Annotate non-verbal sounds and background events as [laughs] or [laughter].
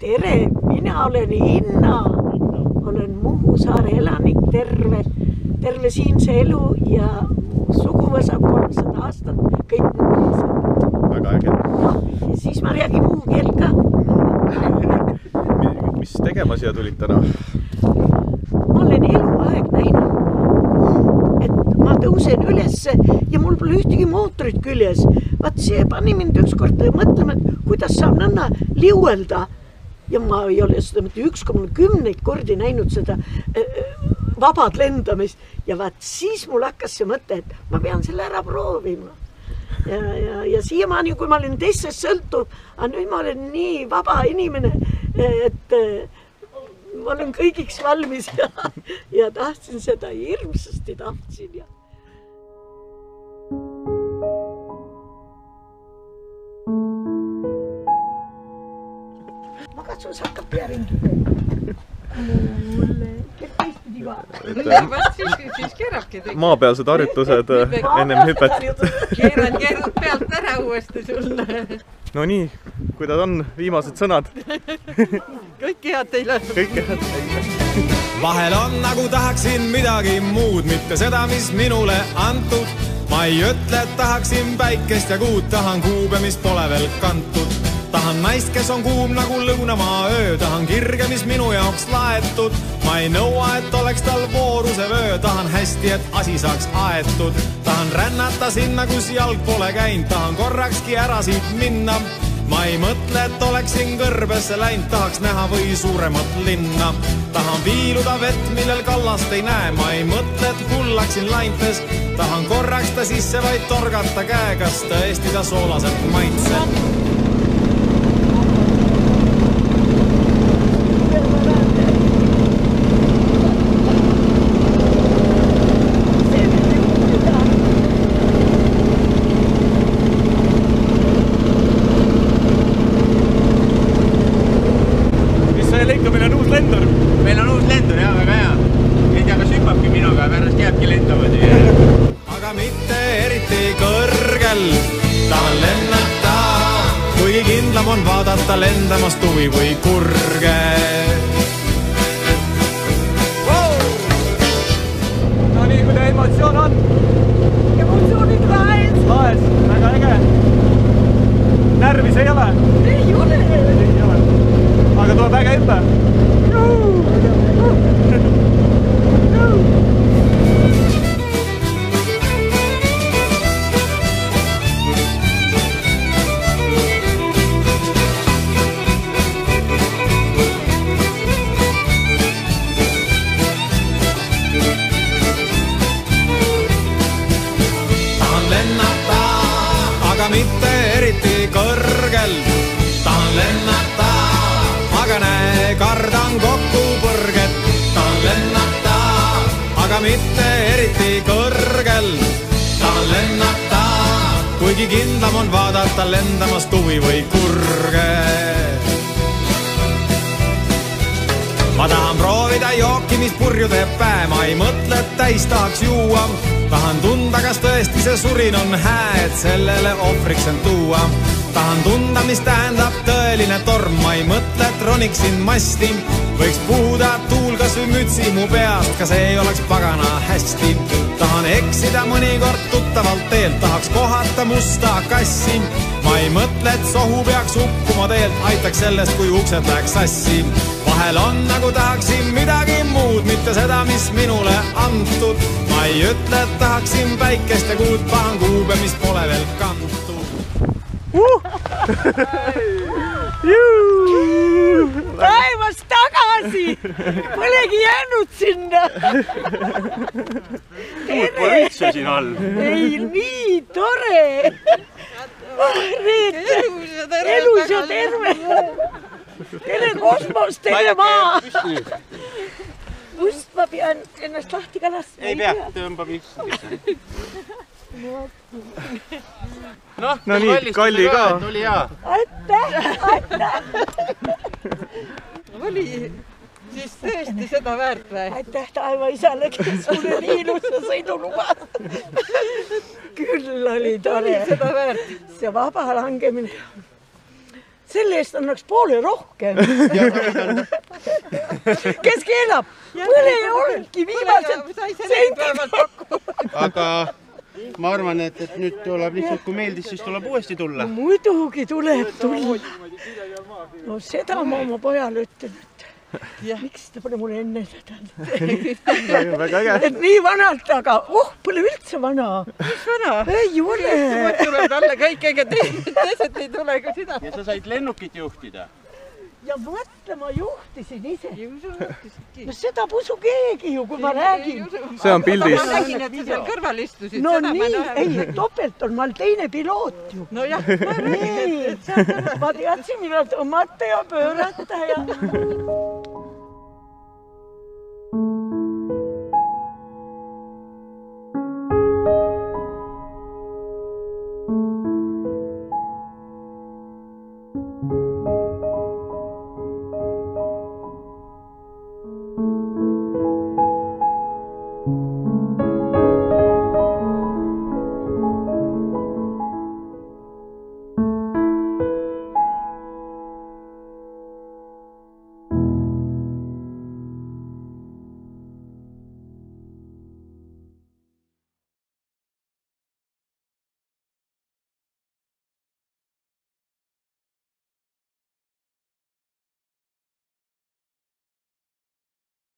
tere, mina olen Inna, olen Muhu saare elanik, terve, terve siinse elu ja mu suguvõsa kolmsada aastat, kõik muhulased. väga äge. ja siis ma räägin muhu keelt ka. [laughs] mis tegema siia tulid täna? ma olen eluaeg näinud, et ma tõusen ülesse ja mul pole ühtegi mootorit küljes. vaat see pani mind ükskord mõtlema, et kuidas saab nõnda liuelda. Ja ma ei ole seda mitte üks, kui ma olen kümneid kordi näinud seda äh, vabad lendamist ja vaat siis mul hakkas see mõte, et ma pean selle ära proovima ja, ja, ja siiamaani, kui ma olin teistest sõltuv, aga nüüd ma olen nii vaba inimene, et äh, ma olen kõigiks valmis ja, ja tahtsin seda hirmsasti tahtsin ja. ka. vot siis, siis keerabki kõik. maapealsed harjutused ennem hüpet. keeran, keeran pealt ära uuesti sulle. no nii, kuidas on viimased sõnad? kõike head teile. kõike head. vahel on nagu tahaksin midagi muud, mitte seda, mis minule antud. ma ei ütle, et tahaksin päikest ja kuud, tahan kuube, mis pole veel kantud. Tahan naist, kes on kuum nagu lõunamaa öö, tahan kirge, mis minu jaoks laetud. ma ei nõua, et oleks tal vooruse vöö, tahan hästi, et asi saaks aetud. tahan rännata sinna, kus jalg pole käinud, tahan korrakski ära siit minna ma ei mõtle, et oleksin kõrbesse läinud, tahaks näha või suuremat linna. tahan viiluda vett, millel kallast ei näe, ma ei mõtle, et hullaksin laintes. tahan korraks ta sisse vaid torgata käe, kas tõesti ta soolaselt maitseb. Kindlam on vaadata lendamas tuvi või kurge no nii, kuidas emotsioon on? emotsioonid laes, kardan kokkupõrget. tahan lennata, aga mitte eriti kõrgel. tahan lennata, kuigi kindlam on vaadata lendamas tuvi või kurge ma tahan proovida jooki, mis purju teeb päe, ma ei mõtle, et täis tahaks juua. tahan tunda, kas tõesti see surin on hää, et sellele ohvriks end tuua. tahan tunda, mis tähendab tõeline torm, ma ei mõtle, et roniksin masti. võiks puhuda tuul kas või mütsi mu peast, ka see oleks pagana hästi. tahan eksida mõnikord tuttavalt teelt, tahaks kohata musta kassi. ma ei mõtle, et sohu peaks uppuma teelt, aitaks sellest, kui uksed läheks sassi vahel on nagu tahaksin midagi muud, mitte seda, mis minule antud. ma ei ütle, et tahaksin päikest ja kuud, tahan kuube, mis pole veel kantud. [laughs] taevas tagasi, polegi jäänud sinna. pole üldse siin all. ei, nii tore. Reet, elus ja terve. tere kosmos, tere maa. kust ma pean ennast lahti kalastama? ei pea, tõmbab üksteise. noh, No nii, Kalli ka. oli hea. aitäh, aitäh, oli siis tõesti seda väärt või? aitäh taevaisale, kes mulle nii ilusa sõidu lubas. küll oli tore. seda väärt. see vaba langemine, selle eest annaks poole rohkem. kes keelab? põle viimased sai sellegi päevalt kokku. aga ma arvan, et, et nüüd tuleb lihtsalt, kui meeldis, siis tuleb uuesti tulla. muidugi tuleb tulla. no seda ma oma pojale ütlen, et miks ta pole mulle enne seda öelnud. väga äge. et nii vanalt, aga oh, pole üldse vana. mis vana? ei ole. tuleb talle kõik, ega teised teised ei tule ka sina. ja sa said lennukit juhtida. Ja mõtle, ma juhtisin ise. sa no seda ei usu keegi ju, kui ma räägin. see on pildis ma. nägin, et sa seal kõrval istusid. no nii, ei, topelt on, ma olen teine piloot ju. nojah, ma räägin, et, et ma teadsin, millal tõmmata ja pöörata ja [laughs]